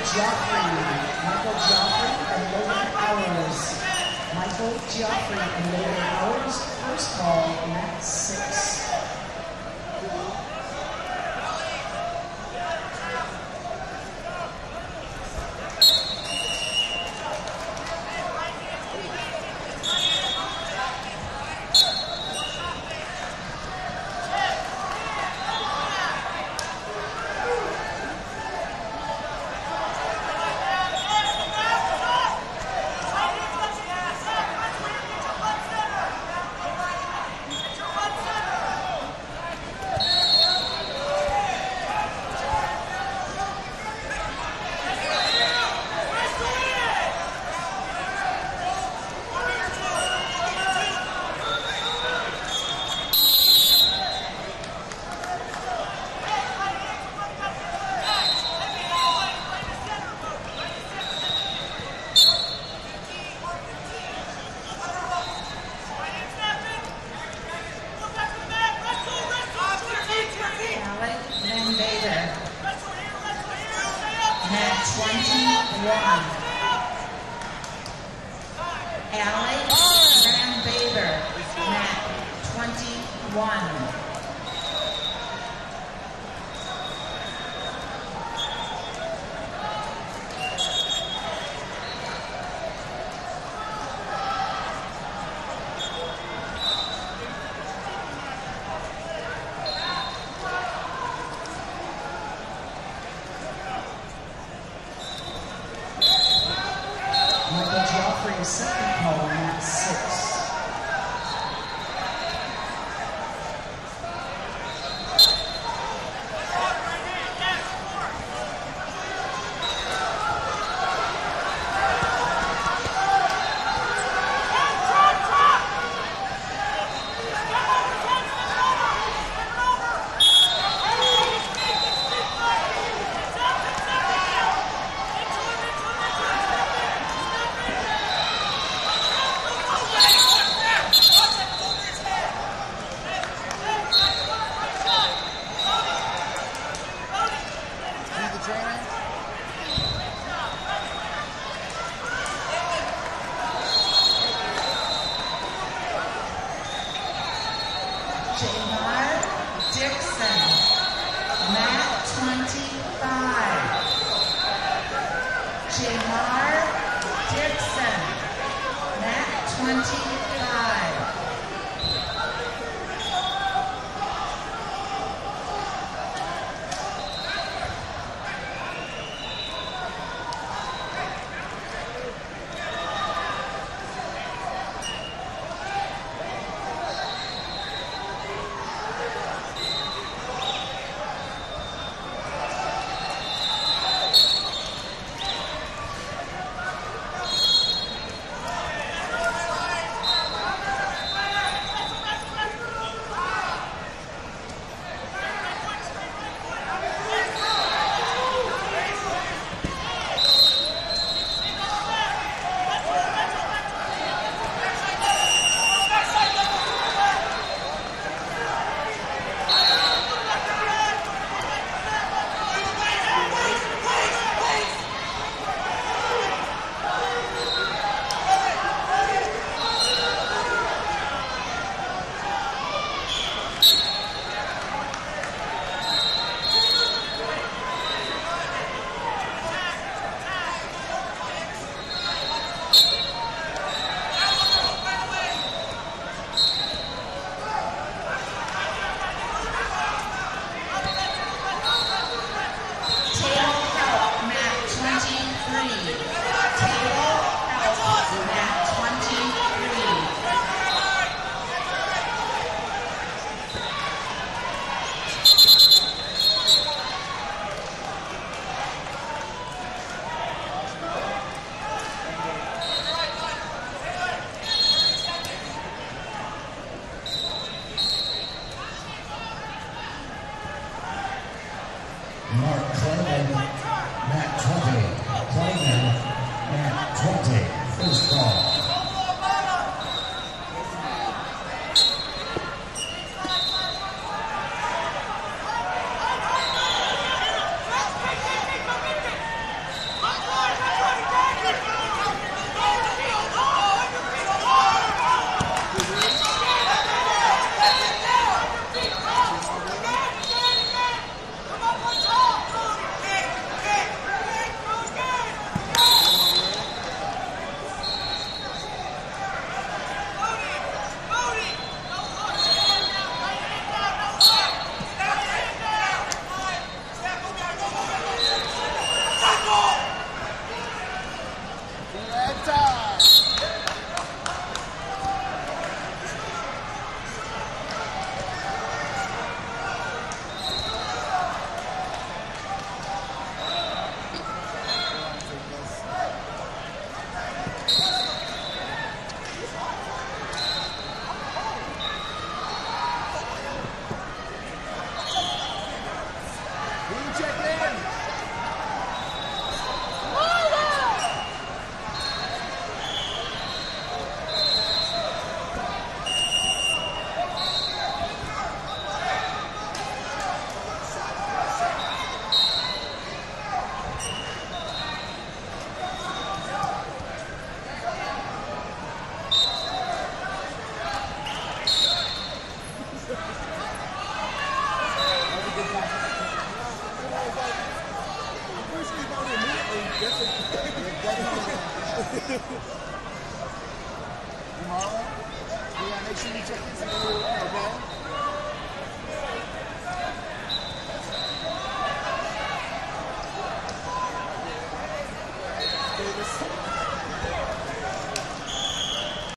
Joffrey. Michael Joffrey and Logan Powers. Michael Joffrey and Logan Powers First call, Mat 6. Mat 21. Alec Van Vader. Mat 21. 20. Tomorrow, we gotta make sure you check this